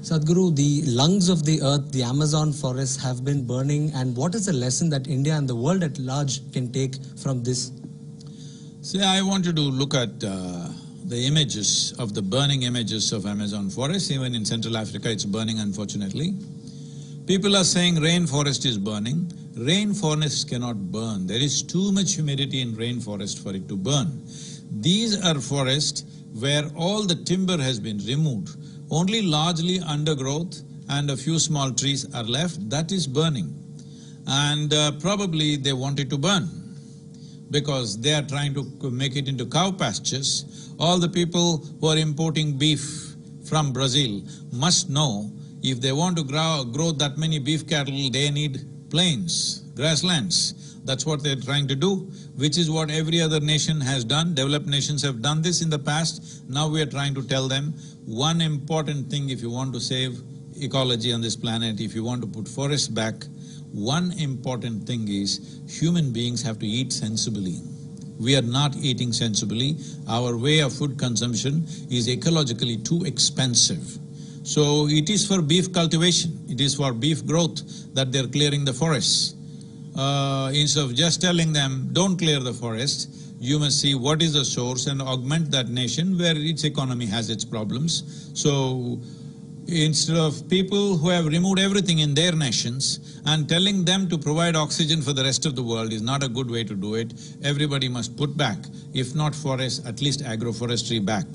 Sadhguru, the lungs of the earth, the Amazon forests have been burning and what is the lesson that India and the world at large can take from this? See, I wanted to look at uh, the images of the burning images of Amazon forest, even in Central Africa it's burning unfortunately. People are saying rainforest is burning. Rainforest cannot burn. There is too much humidity in rainforest for it to burn. These are forests where all the timber has been removed. Only largely undergrowth and a few small trees are left, that is burning. And uh, probably they want it to burn because they are trying to make it into cow pastures. All the people who are importing beef from Brazil must know if they want to grow, grow that many beef cattle, they need plains, grasslands. That's what they're trying to do, which is what every other nation has done. Developed nations have done this in the past. Now we are trying to tell them one important thing if you want to save ecology on this planet, if you want to put forests back, one important thing is human beings have to eat sensibly. We are not eating sensibly. Our way of food consumption is ecologically too expensive. So it is for beef cultivation, it is for beef growth that they're clearing the forests. Uh, instead of just telling them, don't clear the forest, you must see what is the source and augment that nation where its economy has its problems. So instead of people who have removed everything in their nations and telling them to provide oxygen for the rest of the world is not a good way to do it. Everybody must put back, if not forest, at least agroforestry back.